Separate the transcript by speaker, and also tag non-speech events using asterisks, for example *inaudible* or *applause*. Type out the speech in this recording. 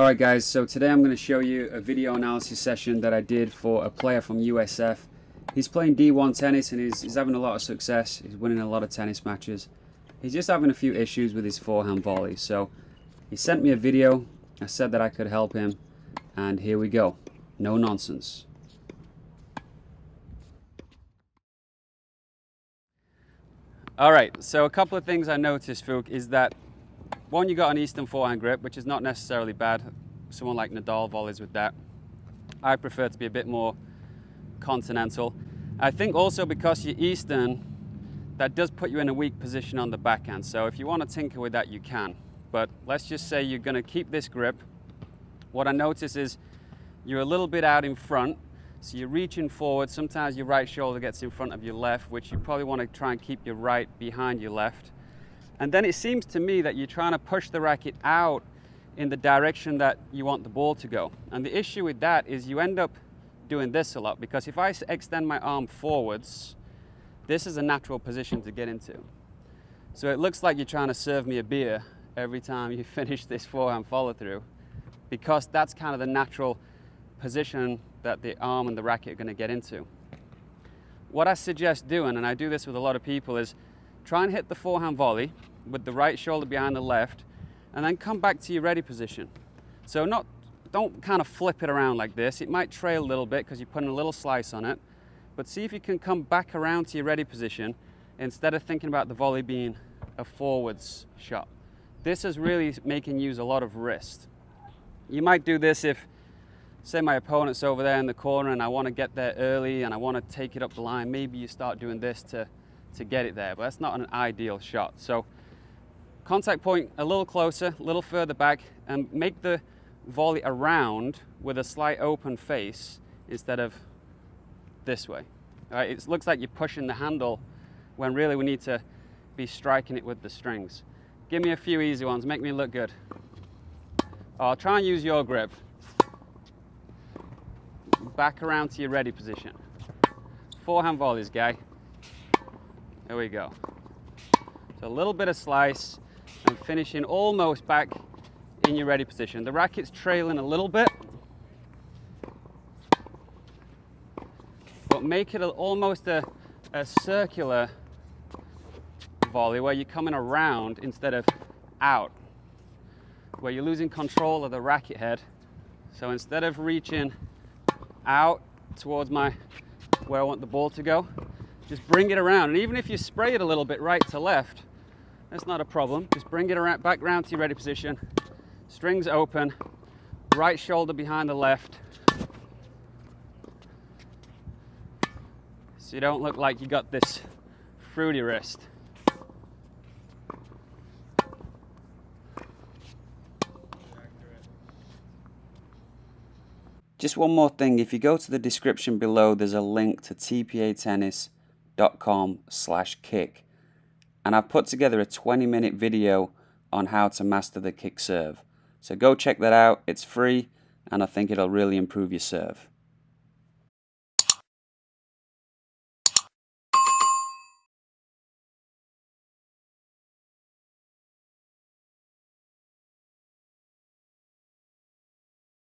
Speaker 1: Alright guys, so today I'm going to show you a video analysis session that I did for a player from USF. He's playing D1 tennis and he's, he's having a lot of success. He's winning a lot of tennis matches. He's just having a few issues with his forehand volley. So he sent me a video. I said that I could help him. And here we go. No nonsense. Alright, so a couple of things I noticed, Fook, is that one, you got an Eastern forehand grip, which is not necessarily bad. Someone like Nadal volleys with that. I prefer to be a bit more continental. I think also because you're Eastern, that does put you in a weak position on the backhand. So if you want to tinker with that, you can. But let's just say you're going to keep this grip. What I notice is you're a little bit out in front. So you're reaching forward. Sometimes your right shoulder gets in front of your left, which you probably want to try and keep your right behind your left. And then it seems to me that you're trying to push the racket out in the direction that you want the ball to go. And the issue with that is you end up doing this a lot because if I extend my arm forwards, this is a natural position to get into. So it looks like you're trying to serve me a beer every time you *laughs* finish this forehand follow through because that's kind of the natural position that the arm and the racket are going to get into. What I suggest doing, and I do this with a lot of people, is try and hit the forehand volley with the right shoulder behind the left, and then come back to your ready position. So not, don't kind of flip it around like this. It might trail a little bit because you're putting a little slice on it, but see if you can come back around to your ready position instead of thinking about the volley being a forwards shot. This is really making use a lot of wrist. You might do this if, say my opponent's over there in the corner and I want to get there early and I want to take it up the line. Maybe you start doing this to, to get it there, but that's not an ideal shot. So contact point a little closer, a little further back, and make the volley around with a slight open face instead of this way. All right, it looks like you're pushing the handle when really we need to be striking it with the strings. Give me a few easy ones, make me look good. I'll try and use your grip. Back around to your ready position. Forehand volleys, guy. There we go. So a little bit of slice, and finishing almost back in your ready position. The racket's trailing a little bit, but make it a, almost a, a circular volley where you're coming around instead of out, where you're losing control of the racket head. So instead of reaching out towards my where I want the ball to go, just bring it around. And even if you spray it a little bit right to left, that's not a problem. Just bring it around, back round to your ready position. Strings open, right shoulder behind the left. So you don't look like you got this fruity wrist. Just one more thing, if you go to the description below, there's a link to tpatennis.com slash kick and I've put together a 20 minute video on how to master the kick serve. So go check that out, it's free, and I think it'll really improve your serve.